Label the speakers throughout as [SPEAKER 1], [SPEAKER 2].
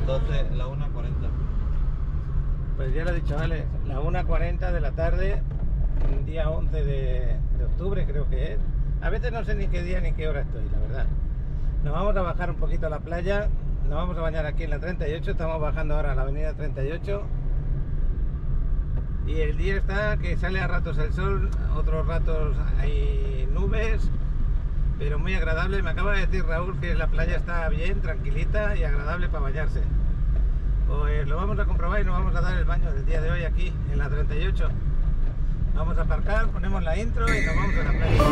[SPEAKER 1] las 12, la 1.40.
[SPEAKER 2] Pues ya lo he dicho, vale, la 1.40 de la tarde, día 11 de, de octubre creo que es. A veces no sé ni qué día ni qué hora estoy, la verdad. Nos vamos a bajar un poquito a la playa, nos vamos a bañar aquí en la 38, estamos bajando ahora a la avenida 38. Y el día está que sale a ratos el sol, otros ratos hay nubes, pero muy agradable. Me acaba de decir Raúl que la playa está bien, tranquilita y agradable para bañarse. Pues lo vamos a comprobar y nos vamos a dar el baño del día de hoy aquí en la 38. Vamos a aparcar, ponemos la intro y nos vamos a la playa.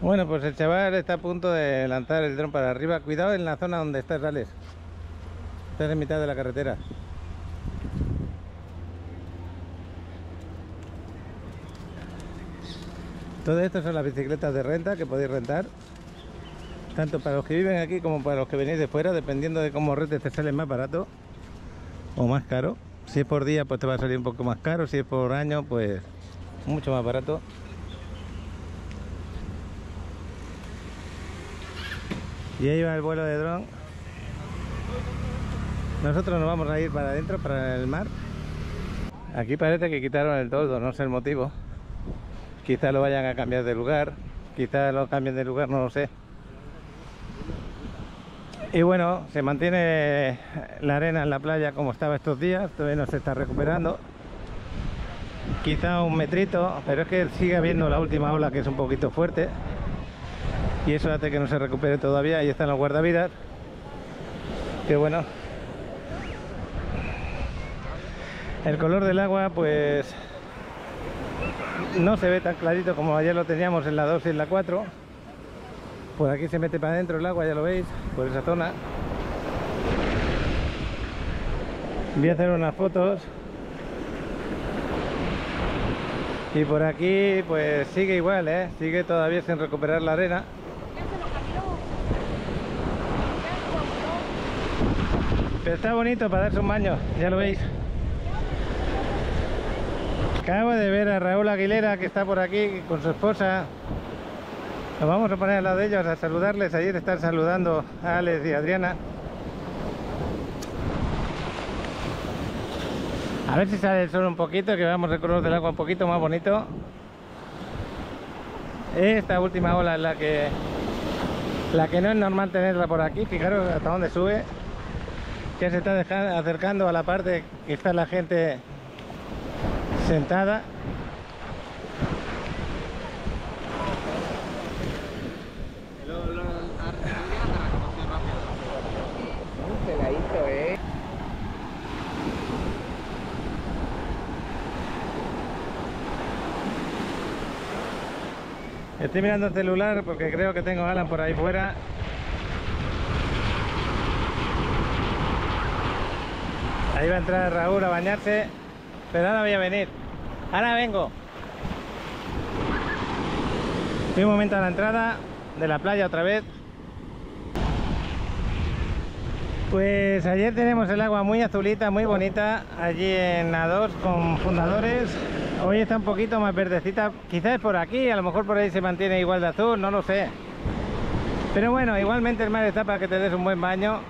[SPEAKER 2] Bueno, pues el chaval está a punto de lanzar el dron para arriba. Cuidado en la zona donde estás, Alex. Estás en mitad de la carretera. Todo esto son las bicicletas de renta que podéis rentar. Tanto para los que viven aquí como para los que venís de fuera, dependiendo de cómo rete te sale más barato o más caro. Si es por día, pues te va a salir un poco más caro. Si es por año, pues mucho más barato. Y ahí va el vuelo de dron. Nosotros nos vamos a ir para adentro, para el mar. Aquí parece que quitaron el toldo, no sé el motivo. Quizá lo vayan a cambiar de lugar. Quizá lo cambien de lugar, no lo sé. Y bueno, se mantiene la arena en la playa como estaba estos días. Todavía no se está recuperando. Quizá un metrito, pero es que sigue habiendo la última ola que es un poquito fuerte y eso hace que no se recupere todavía ahí están los guardavidas que bueno el color del agua pues no se ve tan clarito como ayer lo teníamos en la 2 y en la 4 por aquí se mete para adentro el agua ya lo veis por esa zona voy a hacer unas fotos y por aquí pues sigue igual, ¿eh? sigue todavía sin recuperar la arena Pero está bonito para darse un baño, ya lo veis. Acabo de ver a Raúl Aguilera que está por aquí con su esposa. Nos vamos a poner al lado de ellos a saludarles. Ayer están saludando a Alex y Adriana. A ver si sale el sol un poquito, que veamos el color del agua un poquito más bonito. Esta última ola es la que la que no es normal tenerla por aquí. Fijaros hasta dónde sube que se está acercando a la parte que está la gente sentada. Estoy mirando el celular porque creo que tengo a Alan por ahí fuera Ahí va a entrar Raúl a bañarse, pero ahora voy a venir. Ahora vengo. Estoy un momento a la entrada de la playa otra vez. Pues ayer tenemos el agua muy azulita, muy bonita, allí en A2 con fundadores. Hoy está un poquito más verdecita, quizás por aquí, a lo mejor por ahí se mantiene igual de azul, no lo sé. Pero bueno, igualmente el mar está para que te des un buen baño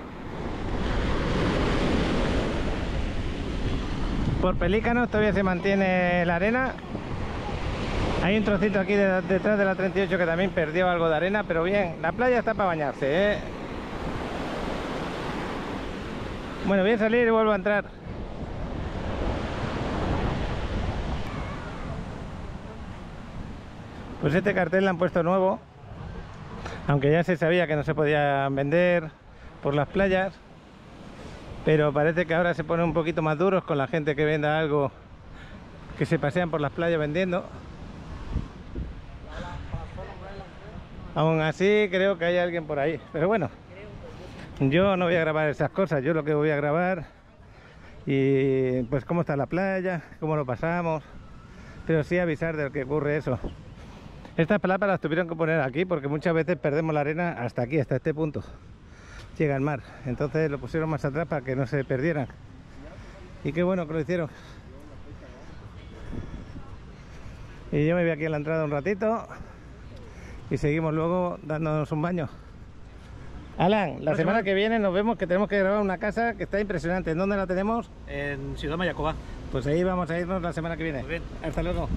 [SPEAKER 2] por pelícanos todavía se mantiene la arena. Hay un trocito aquí detrás de la 38 que también perdió algo de arena pero bien, la playa está para bañarse ¿eh? bueno voy a salir y vuelvo a entrar. Pues este cartel lo han puesto nuevo aunque ya se sabía que no se podía vender por las playas pero parece que ahora se ponen un poquito más duros con la gente que venda algo que se pasean por las playas vendiendo. Aún así creo que hay alguien por ahí. Pero bueno yo no voy a grabar esas cosas. Yo lo que voy a grabar y pues cómo está la playa cómo lo pasamos. Pero sí avisar de lo que ocurre eso. Estas palapas las tuvieron que poner aquí porque muchas veces perdemos la arena hasta aquí, hasta este punto llega al mar. Entonces lo pusieron más atrás para que no se perdieran. Y qué bueno que lo hicieron. Y yo me voy aquí en la entrada un ratito y seguimos luego dándonos un baño. Alan, la semana que viene nos vemos que tenemos que grabar una casa que está impresionante. ¿En dónde la tenemos?
[SPEAKER 1] En Ciudad Mayacoba.
[SPEAKER 2] Pues ahí vamos a irnos la semana que viene.
[SPEAKER 1] Muy bien.
[SPEAKER 2] Hasta luego.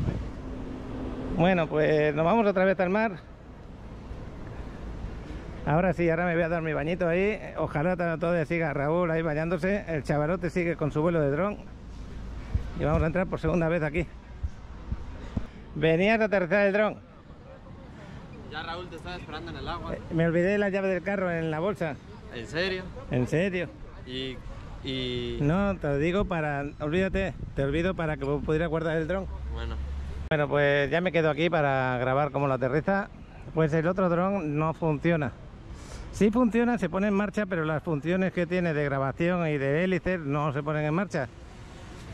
[SPEAKER 2] Bueno, pues nos vamos otra vez al mar. Ahora sí, ahora me voy a dar mi bañito ahí. Ojalá todavía siga Raúl ahí bañándose. El chavalote sigue con su vuelo de dron. Y vamos a entrar por segunda vez aquí. Venías a aterrizar el dron.
[SPEAKER 1] Ya Raúl te estaba esperando en el agua.
[SPEAKER 2] Eh, Me olvidé la llave del carro en la bolsa.
[SPEAKER 1] ¿En serio?
[SPEAKER 2] ¿En serio?
[SPEAKER 1] Y... y...
[SPEAKER 2] No, te lo digo para... Olvídate, te olvido para que pudiera guardar el dron.
[SPEAKER 1] Bueno.
[SPEAKER 2] Bueno, pues ya me quedo aquí para grabar cómo lo aterriza. Pues el otro dron no funciona. Sí funciona, se pone en marcha, pero las funciones que tiene de grabación y de hélices no se ponen en marcha.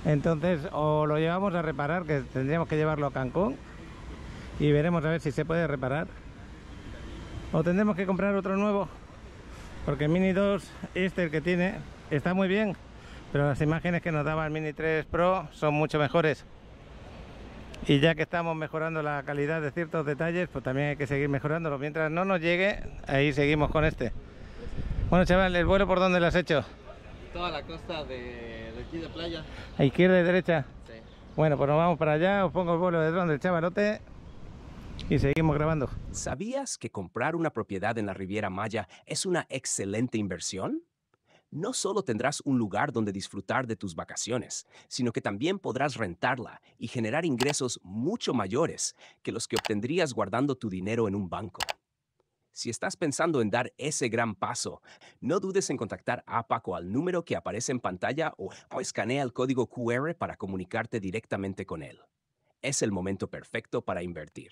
[SPEAKER 2] Entonces, o lo llevamos a reparar, que tendríamos que llevarlo a Cancún, y veremos a ver si se puede reparar. O tendremos que comprar otro nuevo, porque el Mini 2, este el que tiene, está muy bien, pero las imágenes que nos daba el Mini 3 Pro son mucho mejores. Y ya que estamos mejorando la calidad de ciertos detalles, pues también hay que seguir mejorándolo. Mientras no nos llegue, ahí seguimos con este. Bueno, chaval, ¿el vuelo por dónde lo has hecho?
[SPEAKER 1] Toda la costa de, de aquí de playa.
[SPEAKER 2] ¿A izquierda y derecha?
[SPEAKER 1] Sí.
[SPEAKER 2] Bueno, pues nos vamos para allá, os pongo el vuelo de dron del chavalote y seguimos grabando.
[SPEAKER 3] ¿Sabías que comprar una propiedad en la Riviera Maya es una excelente inversión? No solo tendrás un lugar donde disfrutar de tus vacaciones, sino que también podrás rentarla y generar ingresos mucho mayores que los que obtendrías guardando tu dinero en un banco. Si estás pensando en dar ese gran paso, no dudes en contactar a Paco al número que aparece en pantalla o, escanea el código QR para comunicarte directamente con él. Es el momento perfecto para invertir.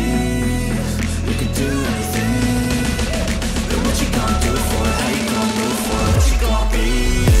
[SPEAKER 4] do for? How you gonna do for? What you gon' be?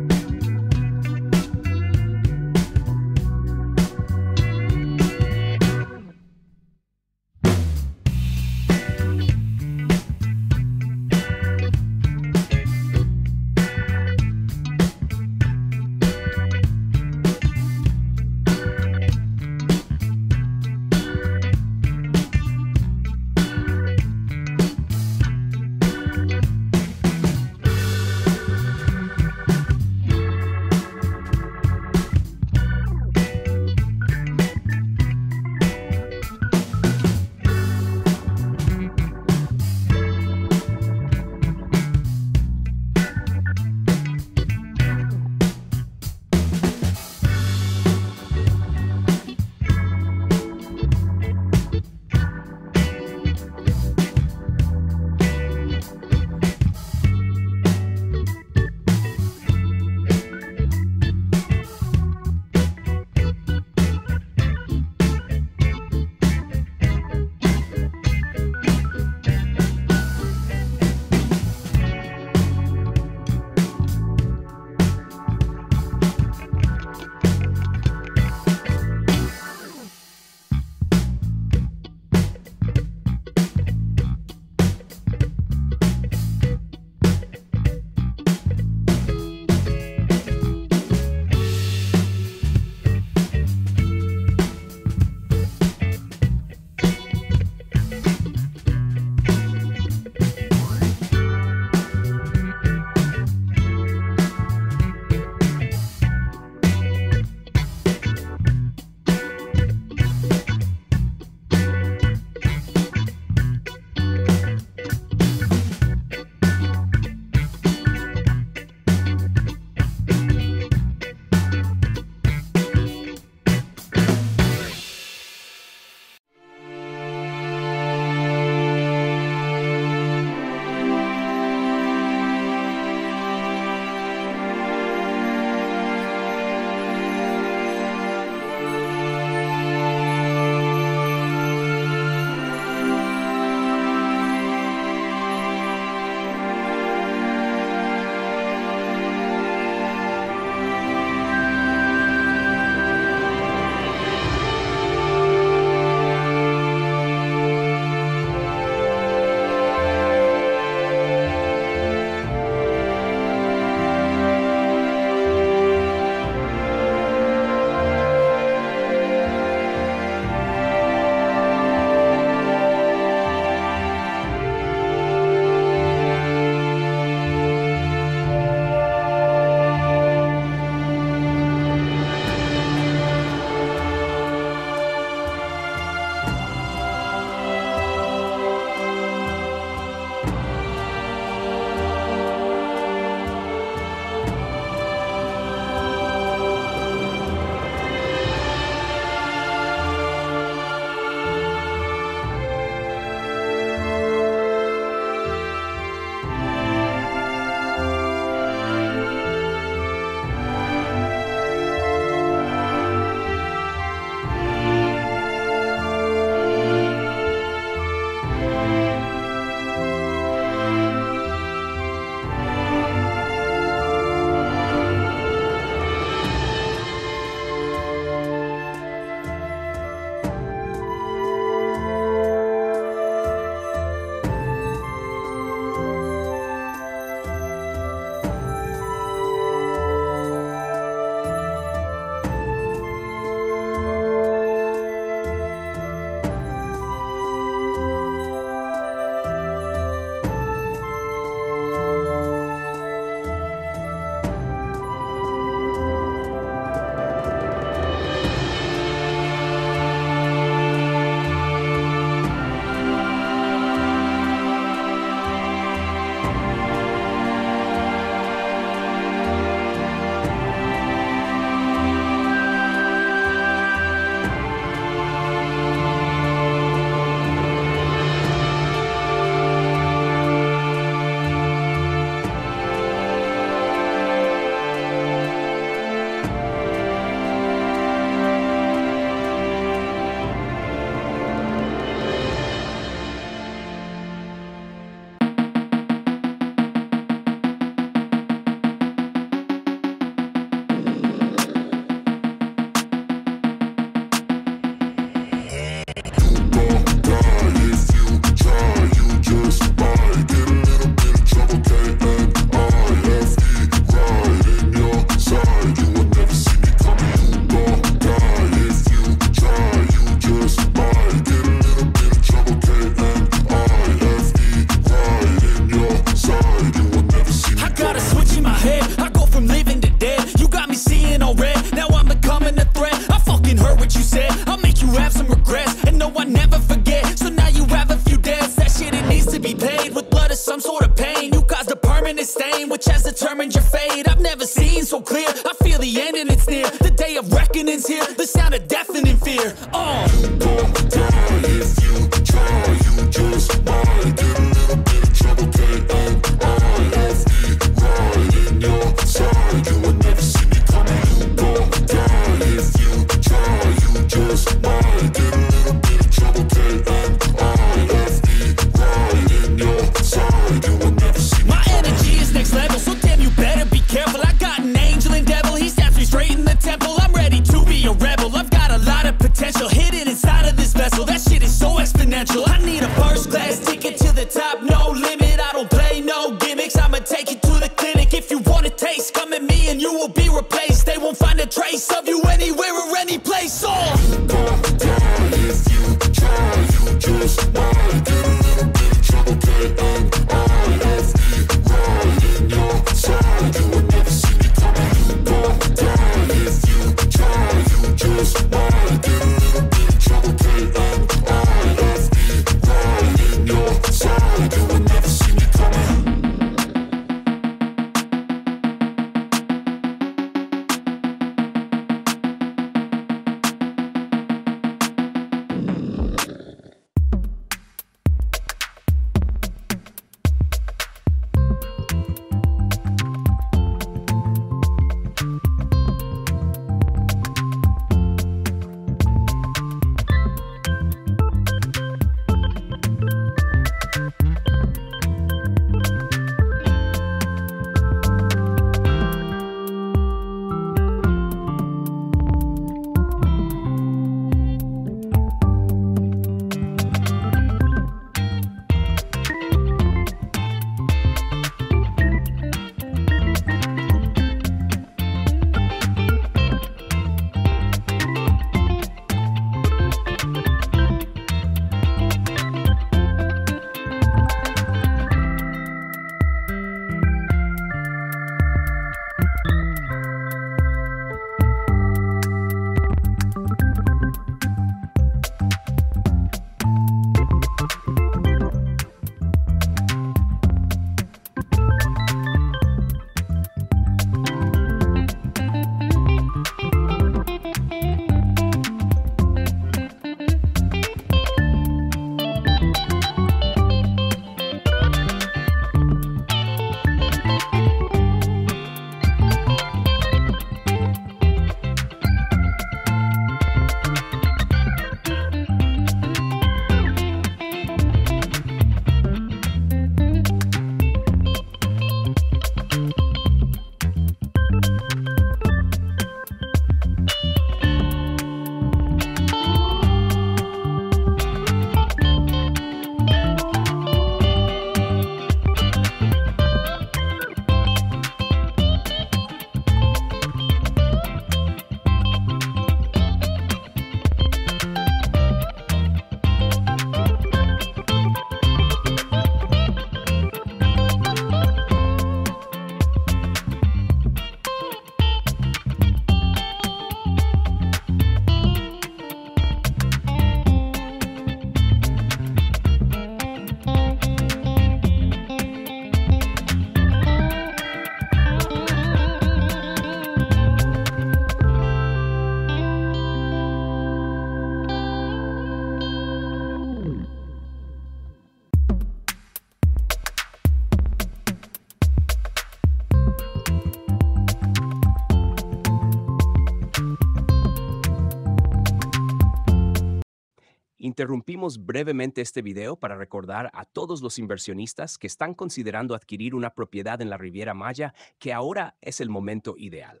[SPEAKER 3] Interrumpimos brevemente este video para recordar a todos los inversionistas que están considerando adquirir una propiedad en la Riviera Maya que ahora es el momento ideal.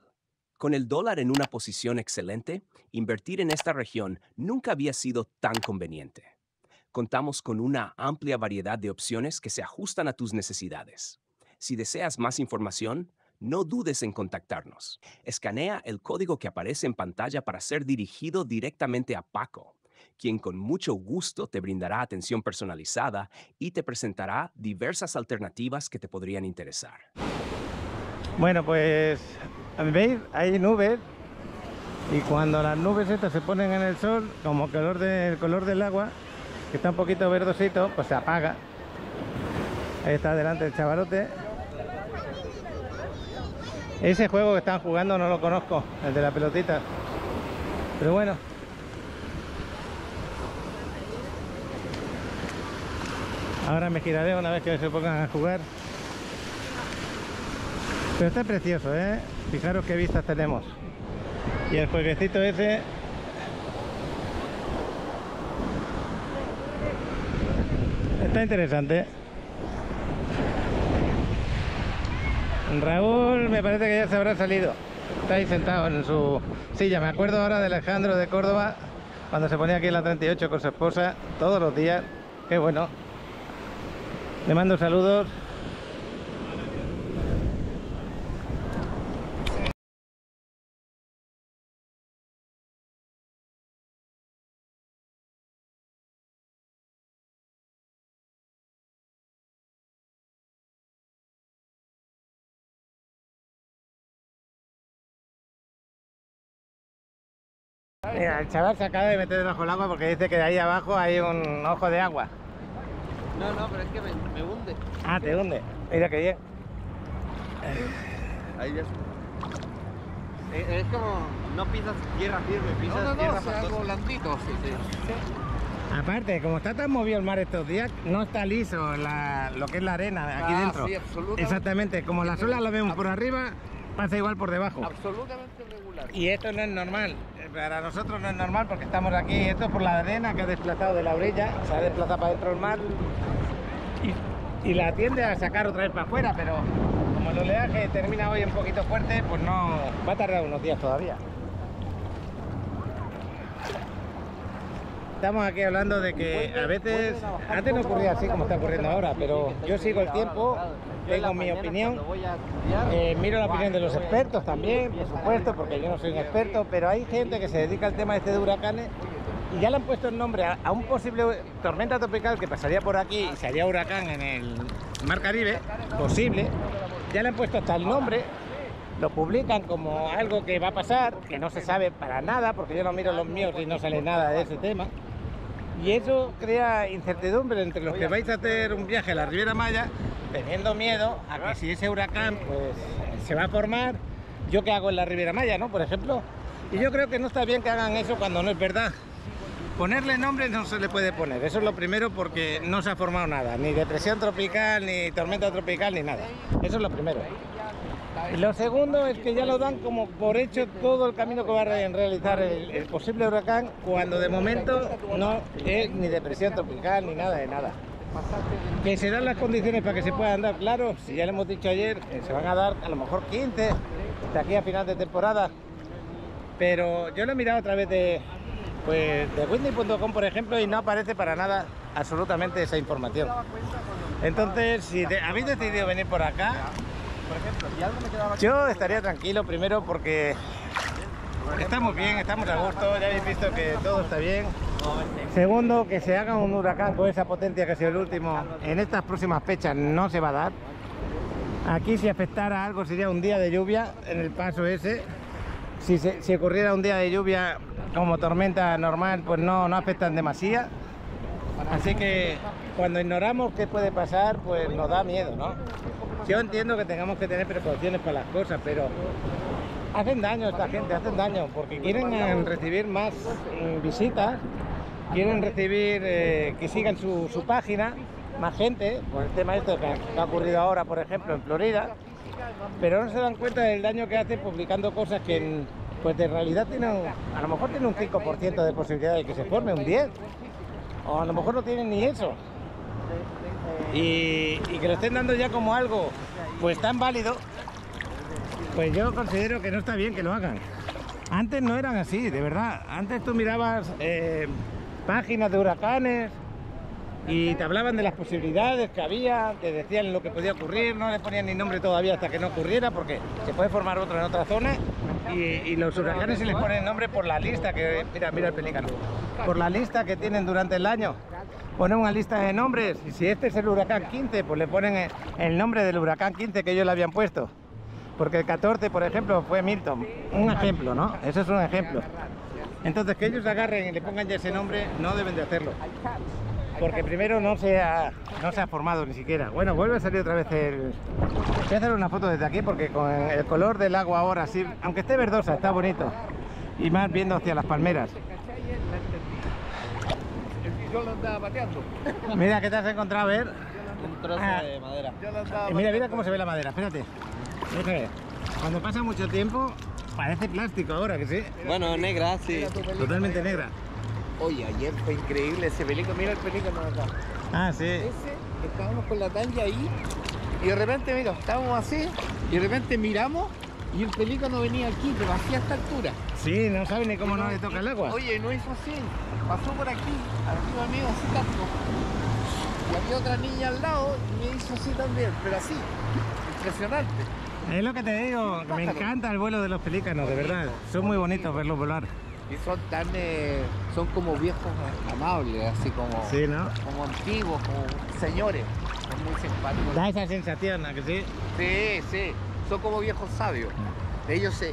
[SPEAKER 3] Con el dólar en una posición excelente, invertir en esta región nunca había sido tan conveniente. Contamos con una amplia variedad de opciones que se ajustan a tus necesidades. Si deseas más información, no dudes en contactarnos. Escanea el código que aparece en pantalla para ser dirigido directamente a Paco, quien con mucho gusto te brindará atención personalizada y te presentará diversas alternativas que te podrían interesar.
[SPEAKER 2] Bueno, pues veis, hay nubes y cuando las nubes estas se ponen en el sol, como color el color del agua, que está un poquito verdosito, pues se apaga. Ahí está delante el chavalote. Ese juego que están jugando no lo conozco, el de la pelotita. Pero bueno. Ahora me giraré una vez que se pongan a jugar. Pero está precioso, ¿eh? Fijaros qué vistas tenemos. Y el jueguecito ese... Está interesante. Raúl me parece que ya se habrá salido. Está ahí sentado en su silla. Me acuerdo ahora de Alejandro de Córdoba, cuando se ponía aquí en la 38 con su esposa, todos los días, qué bueno. Le mando saludos. Mira, el chaval se acaba de meter debajo del agua porque dice que de ahí abajo hay un ojo de agua.
[SPEAKER 1] No, no, pero es que me, me hunde.
[SPEAKER 2] Ah, te hunde. Mira qué bien.
[SPEAKER 1] Ahí ya es. Es, es como no pisas tierra firme, pisas
[SPEAKER 5] No, no,
[SPEAKER 1] tierra
[SPEAKER 5] no, es algo blandito. Sí, sí.
[SPEAKER 2] Aparte, como está tan movido el mar estos días, no está liso la- lo que es la arena aquí
[SPEAKER 5] Ah,
[SPEAKER 2] dentro.
[SPEAKER 5] sí, absolutamente.
[SPEAKER 2] Exactamente, como las olas las vemos por arriba, pasa igual por debajo.
[SPEAKER 5] Absolutamente regular.
[SPEAKER 2] Y esto no es normal, eh, para nosotros no es normal porque estamos aquí, esto es por la arena que ha desplazado de la orilla, se ha desplazado para dentro del mar y, y la tiende a sacar otra vez para afuera, pero como el oleaje termina hoy un poquito fuerte, pues no va a tardar unos días todavía. Estamos aquí hablando de que a veces, antes no ocurría así como está ocurriendo ahora, pero yo sigo el tiempo, tengo mi opinión. Eh, miro la opinión de los expertos también, por supuesto, porque yo no soy un experto, pero hay gente que se dedica al tema este de huracanes y ya le han puesto el nombre a, a un posible tormenta tropical que pasaría por aquí y sería huracán en el Mar Caribe, posible. Ya le han puesto hasta el nombre, lo publican como algo que va a pasar, que no se sabe para nada, porque yo no miro los míos y no sale nada de ese tema. Y eso crea incertidumbre entre los que vais a hacer un viaje a la Riviera Maya, teniendo miedo a que si ese huracán pues, se va a formar, yo qué hago en la Riviera Maya, ¿no? Por ejemplo. Y yo creo que no está bien que hagan eso cuando no es verdad. Ponerle nombre no se le puede poner, eso es lo primero porque no se ha formado nada, ni depresión tropical, ni tormenta tropical, ni nada. Eso es lo primero. Lo segundo es que ya lo dan como por hecho todo el camino que va a re- realizar el, posible huracán, cuando de momento no es ni depresión tropical ni nada de nada. Que se dan las condiciones para que se pueda andar, claro, si ya le hemos dicho ayer, que se van a dar a lo mejor 15 de aquí a final de temporada. Pero yo lo he mirado a través de, pues, de Whitney.com, por ejemplo, y no aparece para nada absolutamente esa información. Entonces, si habéis decidido venir por acá, yo estaría tranquilo primero porque estamos bien, estamos a gusto, ya habéis visto que todo está bien. Segundo, que se haga un huracán con esa potencia que ha sido el último en estas próximas fechas no se va a dar. Aquí si afectara algo sería un día de lluvia en el paso ese. Si, se- si ocurriera un día de lluvia como tormenta normal, pues no, no afectan demasiado. Así que cuando ignoramos qué puede pasar, pues nos da miedo, ¿no? Yo entiendo que tengamos que tener precauciones para las cosas, pero hacen daño esta gente, hacen daño, porque quieren eh, recibir más mm, visitas, quieren recibir eh, que sigan su, su página, más gente, por el tema esto que ha, ocurrido ahora, por ejemplo, en Florida, pero no se dan cuenta del daño que hacen publicando cosas que pues de realidad tienen, a lo mejor tienen un 5% de posibilidad de que se forme, un 10%, o a lo mejor no tienen ni eso. Y, que lo estén dando ya como algo pues tan válido, pues yo considero que no está bien que lo hagan. Antes no eran así, de verdad. Antes tú mirabas eh, páginas de huracanes y te hablaban de las posibilidades que había, te decían lo que podía ocurrir, no le ponían ni nombre todavía hasta que no ocurriera, porque se puede formar otro en otra zona y, y los huracanes se les ponen nombre por la lista que, mira, mira el pelícano, por la lista que tienen durante el año. Ponen una lista de nombres y si este es el huracán 15, pues le ponen el- nombre del huracán 15 que ellos le habían puesto. Porque el 14, por ejemplo, fue Milton. Un ejemplo, ¿no? Eso es un ejemplo. Entonces, que ellos agarren y le pongan ya ese nombre, no deben de hacerlo. Porque primero no se ha, no se ha formado ni siquiera. Bueno, vuelve a salir otra vez el... Voy a hacer una foto desde aquí porque con el color del agua ahora sí, aunque esté verdosa, está bonito. Y más viendo hacia las palmeras.
[SPEAKER 5] Yo lo andaba pateando.
[SPEAKER 2] Mira, ¿qué te has encontrado? A ver.
[SPEAKER 1] Un trozo
[SPEAKER 2] Ah.
[SPEAKER 1] de madera.
[SPEAKER 5] Yo lo andaba
[SPEAKER 2] Y mira, mira cómo se ve la madera, espérate. Fíjate, Cuando pasa mucho tiempo, parece plástico ahora, que sí.
[SPEAKER 1] Bueno, negra, sí.
[SPEAKER 2] Totalmente negra.
[SPEAKER 5] Oye, ayer fue increíble ese pelícano. Mira el pelícano acá.
[SPEAKER 2] Ah, sí.
[SPEAKER 5] Ese, estábamos con la tanja ahí y de repente, mira, estábamos así y de repente miramos y el pelícano venía aquí, pero hacia esta altura.
[SPEAKER 2] Sí, no sabe ni cómo
[SPEAKER 5] Y
[SPEAKER 2] no le toca el agua.
[SPEAKER 5] Oye, no hizo así. Pasó por aquí, arriba mío, así tanto. había otra niña al lado y me hizo así también, pero así, impresionante.
[SPEAKER 2] Es lo que te digo, me encanta el vuelo de los pelícanos, de verdad. Son muy bonitos verlos volar.
[SPEAKER 5] Y son tan, eh, son como viejos amables, así como,
[SPEAKER 2] Sí, ¿no?
[SPEAKER 5] como antiguos, como señores. Son muy simpáticos.
[SPEAKER 2] Da esa sensación, ¿a que sí?
[SPEAKER 5] Sí, sí, son como viejos sabios. Ellos eh, eh,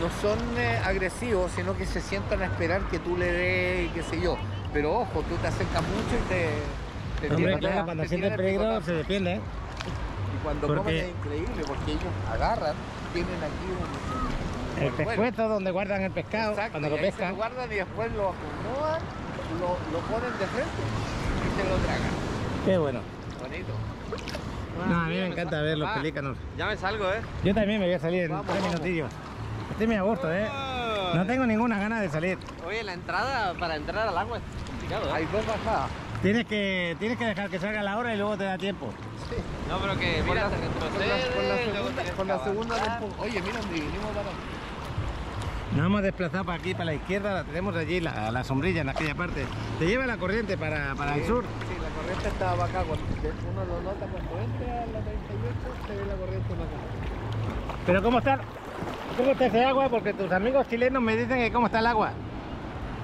[SPEAKER 5] no son eh, agresivos, sino que se sientan a esperar que tú le des, qué sé yo. Pero ojo, tú te acercas mucho y te... te
[SPEAKER 2] Hombre, claro, cuando
[SPEAKER 5] te
[SPEAKER 2] siente peligro se defiende. ¿eh?
[SPEAKER 5] Y cuando
[SPEAKER 2] porque-
[SPEAKER 5] comen es increíble, porque ellos agarran, tienen aquí un...
[SPEAKER 2] El
[SPEAKER 5] bueno,
[SPEAKER 2] pescuezo donde guardan el pescado,
[SPEAKER 5] Exacto,
[SPEAKER 2] cuando lo pescan.
[SPEAKER 5] lo guardan y después lo acomodan, lo, lo ponen de frente y se lo tragan.
[SPEAKER 2] Qué bueno.
[SPEAKER 5] Bonito.
[SPEAKER 2] No, a mí me encanta ver los
[SPEAKER 1] Ah.
[SPEAKER 2] pelícanos.
[SPEAKER 1] Ya me salgo, ¿eh?
[SPEAKER 2] Yo también me voy a salir en tres minutillos. Estoy muy a gusto, ¿eh? No tengo ninguna gana de salir.
[SPEAKER 1] Oye, la entrada para entrar al agua es complicado, ¿eh?
[SPEAKER 5] Hay dos bajadas.
[SPEAKER 2] Tienes que, tienes que dejar que salga la hora y luego te da tiempo.
[SPEAKER 1] No, pero que
[SPEAKER 5] Con
[SPEAKER 1] mira,
[SPEAKER 5] la,
[SPEAKER 1] se
[SPEAKER 5] con la- con la segunda, con la segunda Oye, mira donde vinimos para
[SPEAKER 2] Nos hemos desplazado para aquí, para la izquierda, la tenemos allí, la, la sombrilla en aquella parte. Te lleva la corriente para, para el sur.
[SPEAKER 5] Sí, la corriente para acá. Cuando uno lo nota cuando entra a la 38, se ve la corriente acá.
[SPEAKER 2] Pero ¿cómo está, ¿cómo está ese agua? Porque tus amigos chilenos me dicen que cómo está el agua.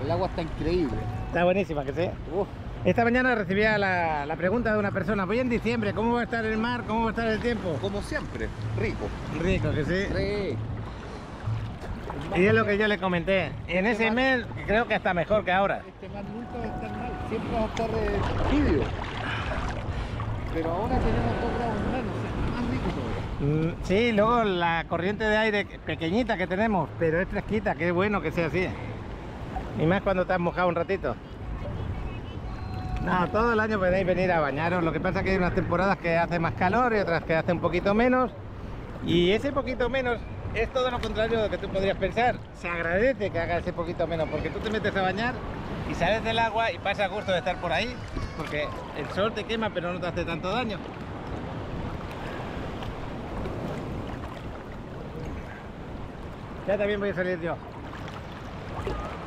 [SPEAKER 5] El agua está increíble.
[SPEAKER 2] Está buenísima, que sí.
[SPEAKER 5] Uf,
[SPEAKER 2] Esta mañana recibía la, la pregunta de una persona, voy en diciembre, ¿cómo va a estar el mar? ¿Cómo va a estar el tiempo?
[SPEAKER 5] como siempre, rico.
[SPEAKER 2] Rico, que sí.
[SPEAKER 5] Rico.
[SPEAKER 2] Y es lo que yo le comenté. En ese mes creo que está mejor que ahora.
[SPEAKER 5] Este mar nunca va a estar mal, siempre va a estar eh, tibio. Pero ahora tenemos dos grados menos, es más rico todavía.
[SPEAKER 2] Mm, Sí, luego la corriente de aire pequeñita que tenemos, pero es fresquita, qué bueno que sea así. Y más cuando te has mojado un ratito. No, todo el año podéis venir a bañaros. Lo que pasa es que hay unas temporadas que hace más calor y otras que hace un poquito menos. Y ese poquito menos es todo lo contrario de lo que tú podrías pensar. Se agradece que haga ese poquito menos, porque tú te metes a bañar y sales del agua y pasas gusto de estar por ahí, porque el sol te quema pero no te hace tanto daño. Ya también voy a salir yo.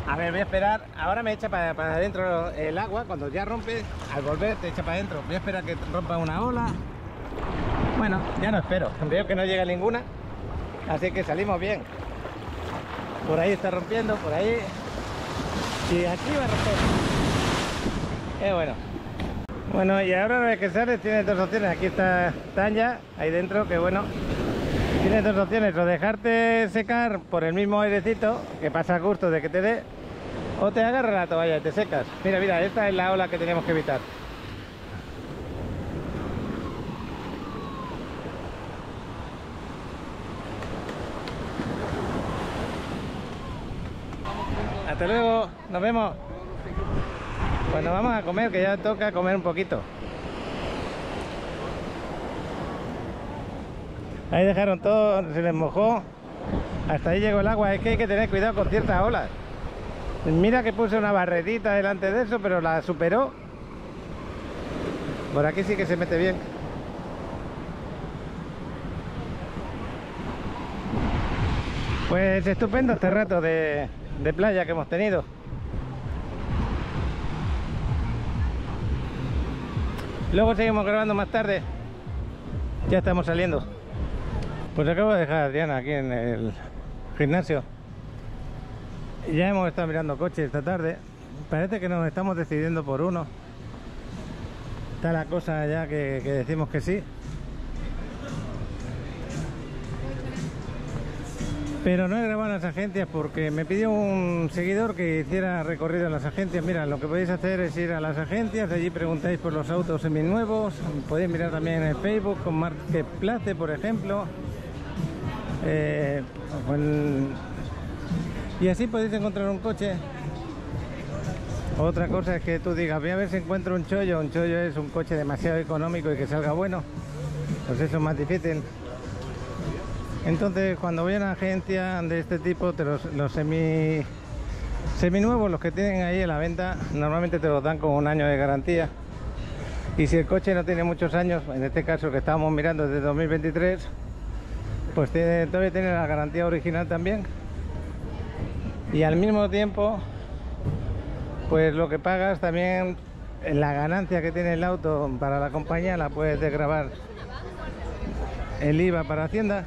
[SPEAKER 2] A ver, voy a esperar. Ahora me echa para, para adentro el agua. Cuando ya rompe, al volver te echa para adentro. Voy a esperar que rompa una ola. Bueno, ya no espero. Veo que no llega ninguna. Así que salimos bien. Por ahí está rompiendo, por ahí. Y aquí va a romper. Qué bueno. Bueno, y ahora que sale tiene dos opciones. Aquí está Tanya, ahí dentro, que bueno. Tienes dos opciones, o dejarte secar por el mismo airecito, que pasa a gusto de que te dé, o te agarra la toalla y te secas. Mira, mira, esta es la ola que tenemos que evitar. Hasta luego, nos vemos. Bueno, vamos a comer, que ya toca comer un poquito. Ahí dejaron todo, se les mojó. Hasta ahí llegó el agua. Es que hay que tener cuidado con ciertas olas. Mira que puse una barretita delante de eso, pero la superó. Por aquí sí que se mete bien. Pues estupendo este rato de, de playa que hemos tenido. Luego seguimos grabando más tarde. Ya estamos saliendo. Pues acabo de dejar a Adriana aquí en el gimnasio. Ya hemos estado mirando coches esta tarde. Parece que nos estamos decidiendo por uno. Está la cosa ya que, que decimos que sí. Pero no he grabado las agencias porque me pidió un seguidor que hiciera recorrido en las agencias. Mira, lo que podéis hacer es ir a las agencias, allí preguntáis por los autos seminuevos. Podéis mirar también en Facebook con Marketplace, por ejemplo. Eh, Y así podéis encontrar un coche. Otra cosa es que tú digas, voy a ver si encuentro un chollo. Un chollo es un coche demasiado económico y que salga bueno. Pues eso es más difícil. Entonces, cuando voy a una agencia de este tipo, los, semi, seminuevos, los que tienen ahí en la venta, normalmente te los dan con un año de garantía. Y si el coche no tiene muchos años, en este caso que estábamos mirando desde 2023, pues todavía tiene la garantía original también. Y al mismo tiempo, pues lo que pagas también la ganancia que tiene el auto para la compañía la puedes desgravar el IVA para Hacienda,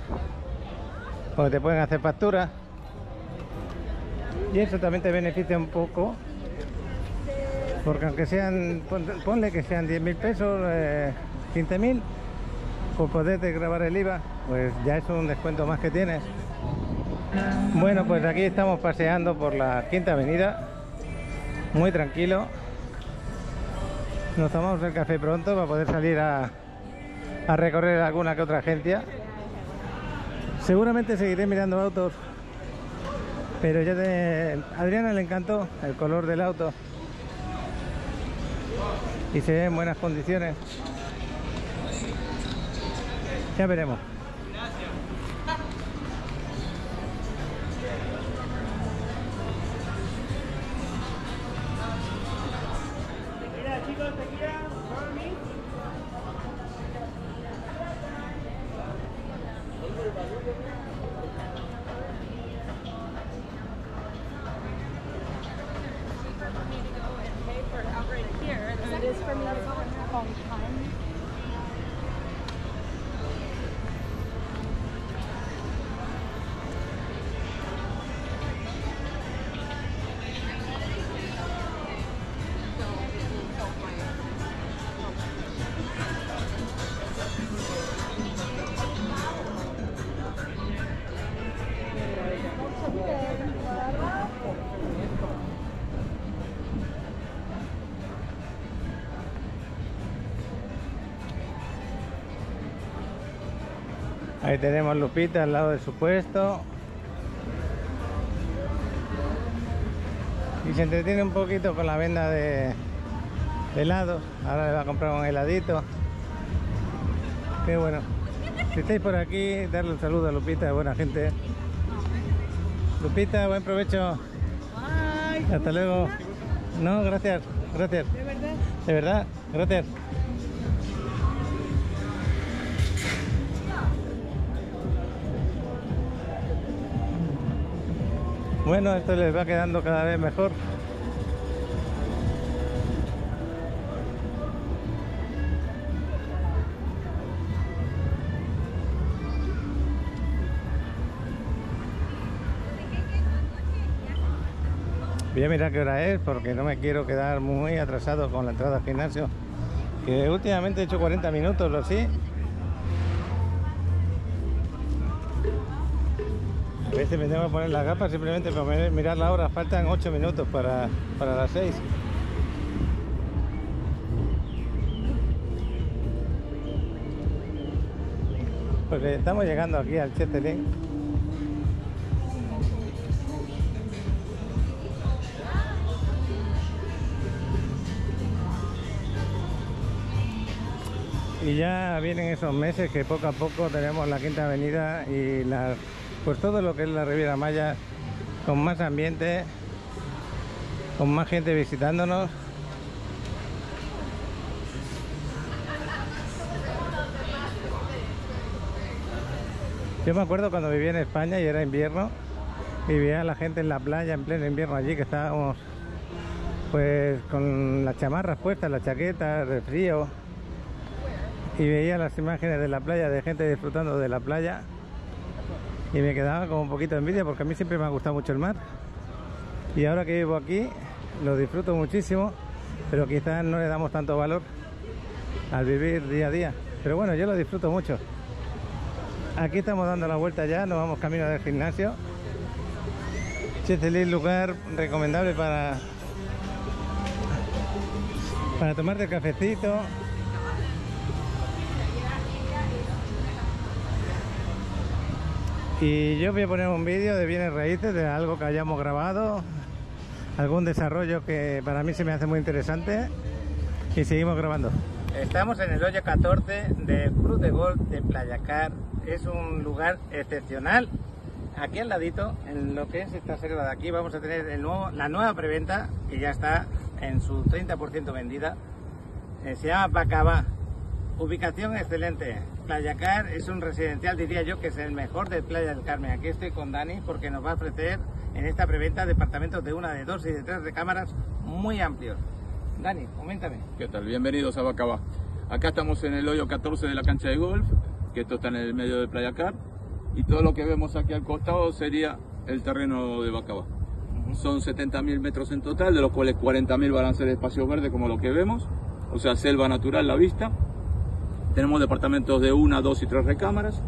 [SPEAKER 2] o te pueden hacer factura. Y eso también te beneficia un poco, porque aunque sean, ponle que sean 10 mil pesos, eh, 15 mil, por poder desgravar el IVA, pues ya es un descuento más que tienes. Bueno, pues aquí estamos paseando por la Quinta Avenida, muy tranquilo. Nos tomamos el café pronto para poder salir a, a recorrer alguna que otra agencia. Seguramente seguiré mirando autos, pero ya de Adriana le encantó el color del auto y se ve en buenas condiciones. Ya veremos. Ahí tenemos Lupita al lado de su puesto. Y se entretiene un poquito con la venda de, de helado. Ahora le va a comprar un heladito. Qué bueno. Si estáis por aquí, darle un saludo a Lupita, buena gente. Lupita, buen provecho. Hasta luego. No, gracias, gracias. ¿De verdad? De verdad, gracias. Bueno, esto les va quedando cada vez mejor. Voy a mirar qué hora es porque no me quiero quedar muy atrasado con la entrada al gimnasio. Que últimamente he hecho 40 minutos, ¿lo sí? Veces me que poner las gafas simplemente para mirar la hora. Faltan 8 minutos para, para las 6. Pues estamos llegando aquí al Chetelín. Y ya vienen esos meses que poco a poco tenemos la Quinta Avenida y la, pues todo lo que es la Riviera Maya con más ambiente, con más gente visitándonos. Yo me acuerdo cuando vivía en España y era invierno y veía a la gente en la playa en pleno invierno allí que estábamos pues con las chamarras puestas, las chaquetas de frío y veía las imágenes de la playa, de gente disfrutando de la playa y me quedaba como un poquito de envidia porque a mí siempre me ha gustado mucho el mar. Y ahora que vivo aquí lo disfruto muchísimo pero quizás no le damos tanto valor al vivir día a día. Pero bueno, yo lo disfruto mucho. Aquí estamos dando la vuelta ya, nos vamos camino del gimnasio. Chetelín, lugar recomendable para para tomarte el cafecito Y yo voy a poner un vídeo de bienes raíces, de algo que hayamos grabado, algún desarrollo que para mí se me hace muy interesante y seguimos grabando. Estamos en el hoyo 14 de Cruz de Gol de Playa Car. Es un lugar excepcional. Aquí al ladito, en lo que es esta selva de aquí, vamos a tener el nuevo, la nueva preventa que ya está en su 30% vendida. Eh, se llama Bacabá. Ubicación excelente. Playa Car es un residencial, diría yo, que es el mejor de Playa del Carmen. Aquí estoy con Dani porque nos va a ofrecer en esta preventa departamentos de una, de dos y de tres recámaras muy amplios. Dani, coméntame.
[SPEAKER 4] ¿Qué tal? Bienvenidos a Bacabá. Acá estamos en el hoyo 14 de la cancha de golf, que esto está en el medio de Playa Car, y todo lo que vemos aquí al costado sería el terreno de Bacabá. Son 70.000 metros en total, de los cuales 40.000 van a ser espacios verdes como lo que vemos, o sea, selva natural la vista. Tenemos departamentos de una, dos y tres recámaras.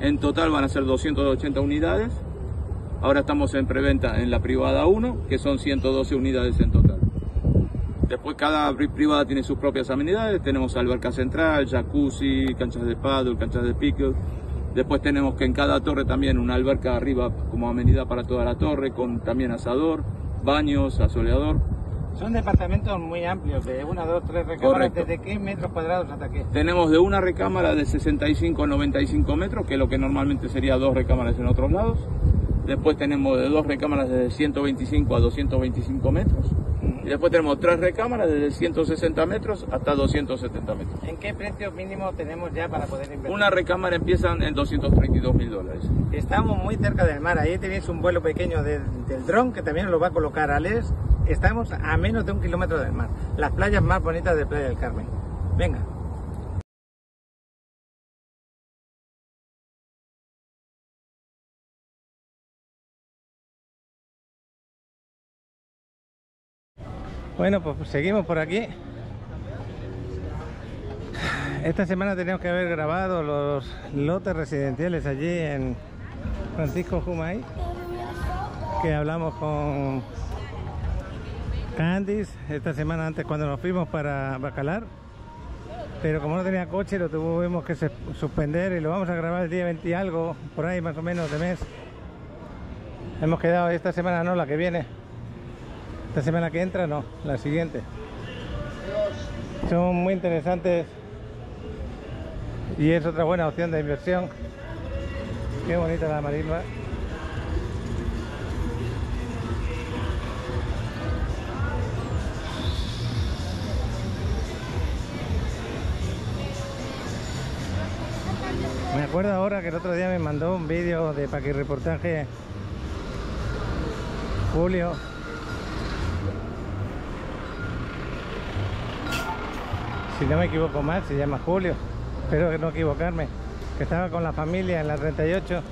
[SPEAKER 4] En total van a ser 280 unidades. Ahora estamos en preventa en la privada 1, que son 112 unidades en total. Después cada pri- privada tiene sus propias amenidades. Tenemos alberca central, jacuzzi, canchas de paddle, canchas de pickle. Después tenemos que en cada torre también una alberca arriba como amenidad para toda la torre, con también asador, baños, asoleador.
[SPEAKER 2] Son departamentos muy amplios, de una, dos, tres recámaras.
[SPEAKER 4] Correcto.
[SPEAKER 2] ¿Desde qué metros cuadrados hasta qué?
[SPEAKER 4] Tenemos de una recámara de 65 a 95 metros, que es lo que normalmente sería dos recámaras en otros lados. Después tenemos de dos recámaras de 125 a 225 metros. Y después tenemos tres recámaras desde 160 metros hasta 270 metros.
[SPEAKER 2] ¿En qué precio mínimo tenemos ya para poder invertir?
[SPEAKER 4] Una recámara empieza en 232 mil dólares.
[SPEAKER 2] Estamos muy cerca del mar, ahí tenéis un vuelo pequeño del, del dron que también lo va a colocar Alex. Estamos a menos de un kilómetro del mar, las playas más bonitas de Playa del Carmen. Venga. Bueno, pues seguimos por aquí. Esta semana teníamos que haber grabado los lotes residenciales allí en Francisco Jumay, que hablamos con Candice esta semana antes cuando nos fuimos para Bacalar, pero como no tenía coche lo tuvimos que suspender y lo vamos a grabar el día 20 y algo, por ahí más o menos de mes. Hemos quedado esta semana, no, la que viene. Esta semana que entra, no, la siguiente. Son muy interesantes y es otra buena opción de inversión. Qué bonita la marisma. Me acuerdo ahora que el otro día me mandó un vídeo de reportaje Julio. Si no me equivoco mal, se llama Julio. Espero que no equivocarme. Que estaba con la familia en la 38.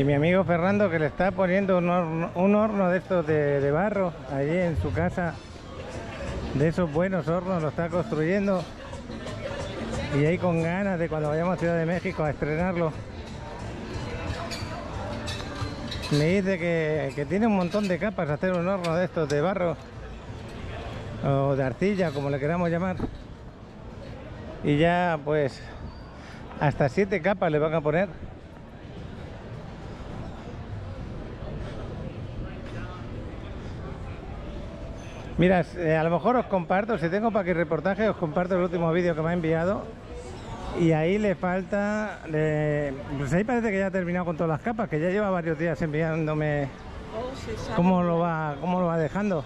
[SPEAKER 2] Y mi amigo Fernando que le está poniendo un horno, de estos de, de barro allí en su casa. De esos buenos hornos lo está construyendo. Y ahí con ganas de cuando vayamos a Ciudad de México a estrenarlo. Me dice que, que tiene un montón de capas hacer un horno de estos de barro. O de arcilla, como le queramos llamar. Y ya pues hasta siete capas le van a poner. Mira, eh, a lo mejor os comparto, si tengo para que reportaje, os comparto el último vídeo que me ha enviado. Y ahí le falta, le- pues ahí parece que ya ha terminado con todas las capas, que ya lleva varios días enviándome cómo lo va, cómo lo va dejando.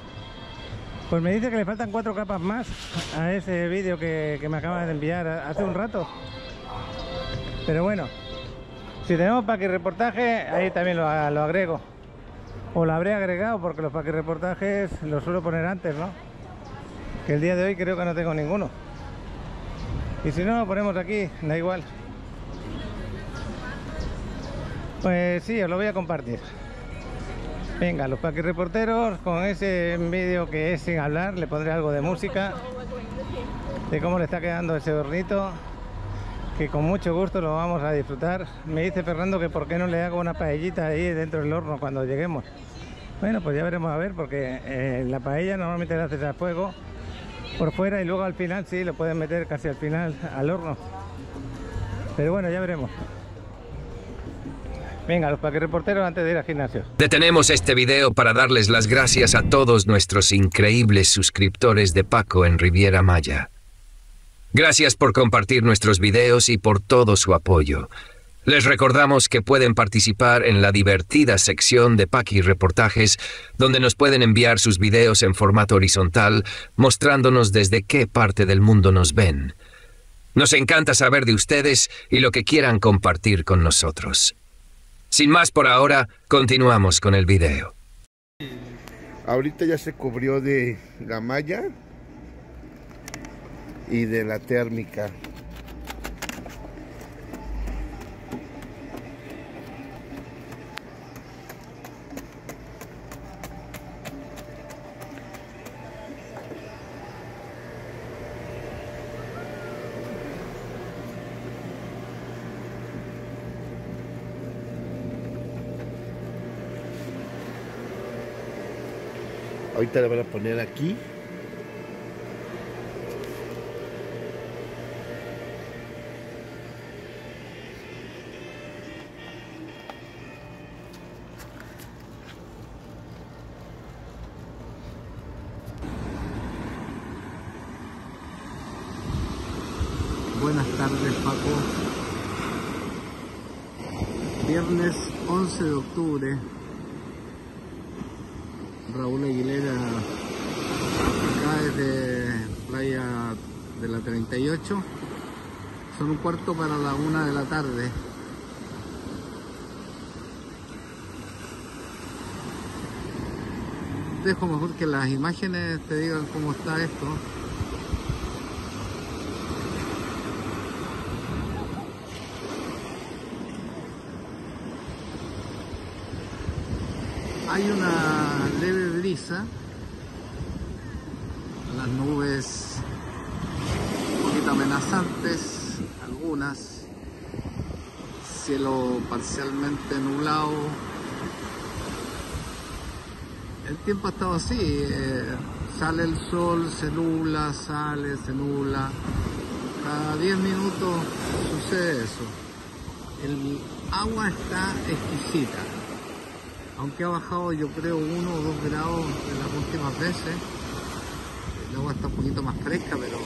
[SPEAKER 2] Pues me dice que le faltan cuatro capas más a ese vídeo que, que me acaba de enviar hace un rato. Pero bueno, si tenemos para que reportaje, ahí también lo, lo agrego. O lo habré agregado porque los reportajes los suelo poner antes, ¿no? Que el día de hoy creo que no tengo ninguno. Y si no, lo ponemos aquí, da igual. Pues sí, os lo voy a compartir. Venga, los reporteros con ese vídeo que es sin hablar, le pondré algo de música, de cómo le está quedando ese hornito, que con mucho gusto lo vamos a disfrutar. Me dice Fernando que por qué no le hago una paellita ahí dentro del horno cuando lleguemos. Bueno, pues ya veremos a ver, porque eh, la paella normalmente la haces a fuego por fuera y luego al final sí lo pueden meter casi al final al horno. Pero bueno, ya veremos. Venga, los reporteros antes de ir al gimnasio.
[SPEAKER 6] Detenemos este video para darles las gracias a todos nuestros increíbles suscriptores de Paco en Riviera Maya. Gracias por compartir nuestros videos y por todo su apoyo. Les recordamos que pueden participar en la divertida sección de Paki Reportajes, donde nos pueden enviar sus videos en formato horizontal, mostrándonos desde qué parte del mundo nos ven. Nos encanta saber de ustedes y lo que quieran compartir con nosotros. Sin más por ahora, continuamos con el video.
[SPEAKER 7] Ahorita ya se cubrió de la malla y de la térmica. Ahorita le van a poner aquí.
[SPEAKER 5] Raúl Aguilera acá desde playa de la 38. Son un cuarto para la una de la tarde. Dejo mejor que las imágenes te digan cómo está esto. Hay una las nubes un poquito amenazantes, algunas, cielo parcialmente nublado. El tiempo ha estado así, eh, sale el sol, se nubla, sale, se nubla. Cada 10 minutos sucede eso. El agua está exquisita aunque ha bajado yo creo uno o dos grados en las últimas veces. El agua está un poquito más fresca pero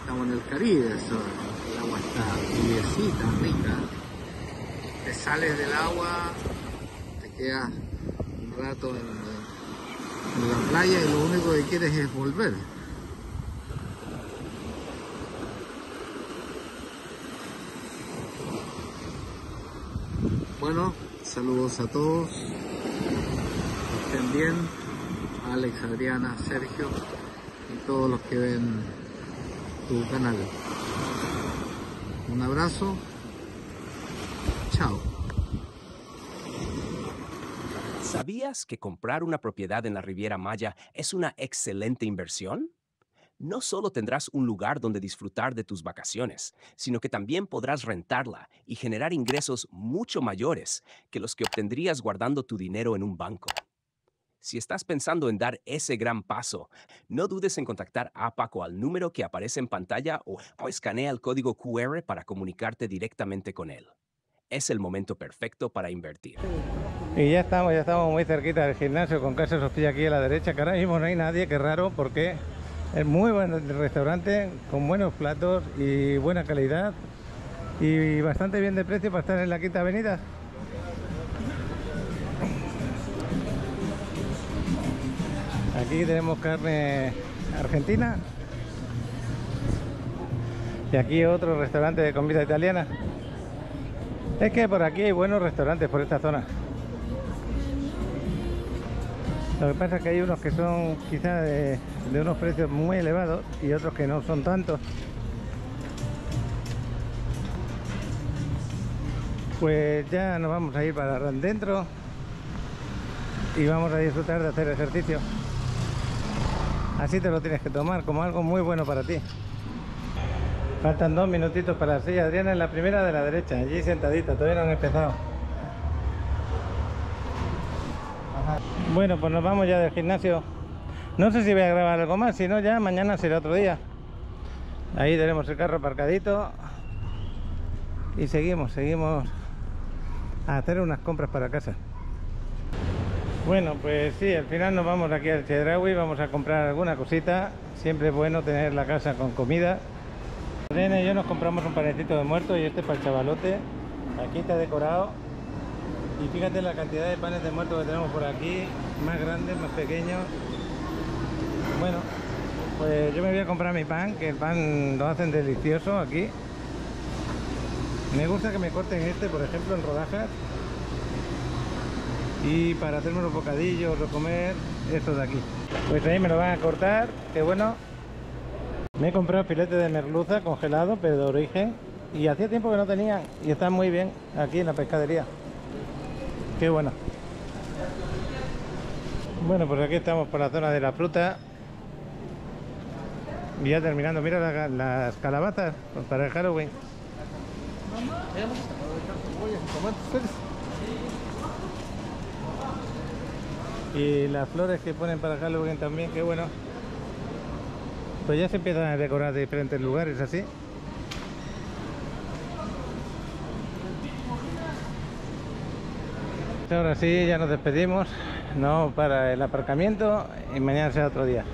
[SPEAKER 5] estamos en el Caribe el agua está tibiecita, rica. Te sales del agua te quedas un rato en la playa y lo único que quieres es volver. Bueno Saludos a todos. Estén bien. Alex, Adriana, Sergio y todos los que ven tu canal. Un abrazo. Chao.
[SPEAKER 3] ¿Sabías que comprar una propiedad en la Riviera Maya es una excelente inversión? No solo tendrás un lugar donde disfrutar de tus vacaciones, sino que también podrás rentarla y generar ingresos mucho mayores que los que obtendrías guardando tu dinero en un banco. Si estás pensando en dar ese gran paso, no dudes en contactar a Paco al número que aparece en pantalla o, o escanea el código QR para comunicarte directamente con él. Es el momento perfecto para invertir.
[SPEAKER 2] Y ya estamos, ya estamos muy cerquita del gimnasio con Casa Sofía aquí a la derecha, que ahora mismo no hay nadie, qué raro, porque es muy buen restaurante, con buenos platos y buena calidad y bastante bien de precio para estar en la Quinta Avenida. Aquí tenemos carne argentina y aquí otro restaurante de comida italiana. Es que por aquí hay buenos restaurantes por esta zona. Lo que pasa es que hay unos que son quizás de, unos precios muy elevados y otros que no son tantos. Pues ya nos vamos a ir para dentro y vamos a disfrutar de hacer ejercicio. Así te lo tienes que tomar como algo muy bueno para ti. Faltan dos minutitos para las seis. Adriana en la primera de la derecha, allí sentadita, todavía no han empezado. Bueno, pues nos vamos ya del gimnasio. No sé si voy a grabar algo más, si no ya mañana será otro día. Ahí tenemos el carro aparcadito. Y seguimos, seguimos a hacer unas compras para casa. Bueno, pues sí, al final nos vamos aquí al Chedraui, vamos a comprar alguna cosita. Siempre es bueno tener la casa con comida. Irene y yo nos compramos un panecito de muerto y este para el chavalote. Aquí está decorado. Y fíjate la cantidad de panes de muerto que tenemos por aquí. Más grandes, más pequeños. Bueno, pues yo me voy a comprar mi pan, que el pan lo hacen delicioso aquí. Me gusta que me corten este, por ejemplo, en rodajas. Y para hacerme los bocadillos o comer, estos de aquí. Pues ahí me lo van a cortar, qué bueno. Me he comprado filete de merluza congelado, pero de origen. Y hacía tiempo que no tenía. Y están muy bien aquí en la pescadería. Qué bueno. Bueno, pues aquí estamos por la zona de la fruta. Y ya terminando. Mira la- las calabazas para el Halloween. Y las flores que ponen para Halloween también, qué bueno. Pues ya se empiezan a decorar de diferentes lugares así. Ahora sí, ya nos despedimos. No para el aparcamiento y mañana será otro día.